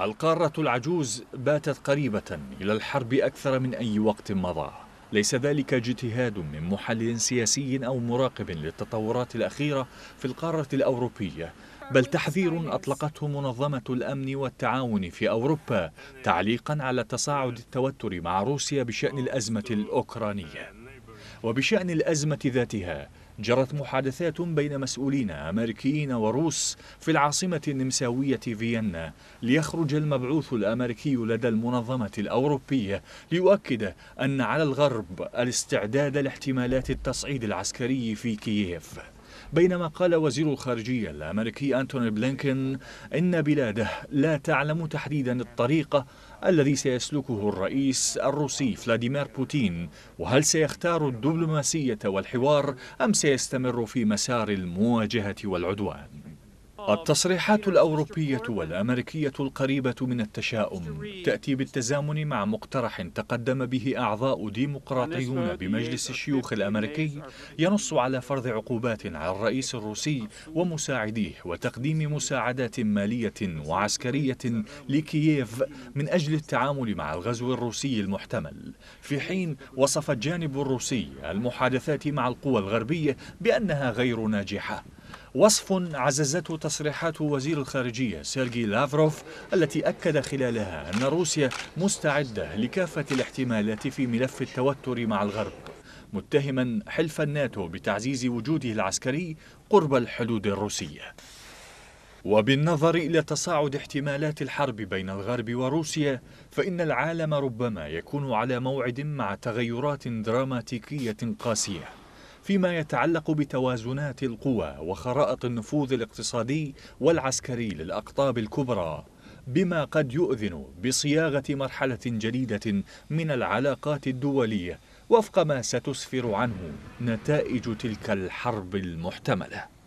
القارة العجوز باتت قريبة إلى الحرب أكثر من أي وقت مضى. ليس ذلك اجتهاد من محلل سياسي أو مراقب للتطورات الأخيرة في القارة الأوروبية بل تحذير أطلقته منظمة الأمن والتعاون في أوروبا تعليقا على تصاعد التوتر مع روسيا بشأن الأزمة الأوكرانية. وبشأن الأزمة ذاتها جرت محادثات بين مسؤولين أمريكيين وروس في العاصمة النمساوية فيينا ليخرج المبعوث الأمريكي لدى المنظمة الأوروبية ليؤكد أن على الغرب الاستعداد لاحتمالات التصعيد العسكري في كييف. بينما قال وزير الخارجية الأمريكي أنتوني بلينكين إن بلاده لا تعلم تحديدا الطريقة الذي سيسلكه الرئيس الروسي فلاديمير بوتين وهل سيختار الدبلوماسية والحوار أم سيستمر في مسار المواجهة والعدوان؟ التصريحات الأوروبية والأمريكية القريبة من التشاؤم تأتي بالتزامن مع مقترح تقدم به أعضاء ديمقراطيون بمجلس الشيوخ الأمريكي ينص على فرض عقوبات على الرئيس الروسي ومساعديه وتقديم مساعدات مالية وعسكرية لكييف من أجل التعامل مع الغزو الروسي المحتمل. في حين وصف الجانب الروسي المحادثات مع القوى الغربية بأنها غير ناجحة. وصف عززته تصريحات وزير الخارجية سيرجي لافروف التي أكد خلالها أن روسيا مستعدة لكافة الاحتمالات في ملف التوتر مع الغرب متهما حلف الناتو بتعزيز وجوده العسكري قرب الحدود الروسية. وبالنظر إلى تصاعد احتمالات الحرب بين الغرب وروسيا فإن العالم ربما يكون على موعد مع تغيرات دراماتيكية قاسية. فيما يتعلق بتوازنات القوى وخرائط النفوذ الاقتصادي والعسكري للأقطاب الكبرى بما قد يؤذن بصياغة مرحلة جديدة من العلاقات الدولية وفق ما ستسفر عنه نتائج تلك الحرب المحتملة.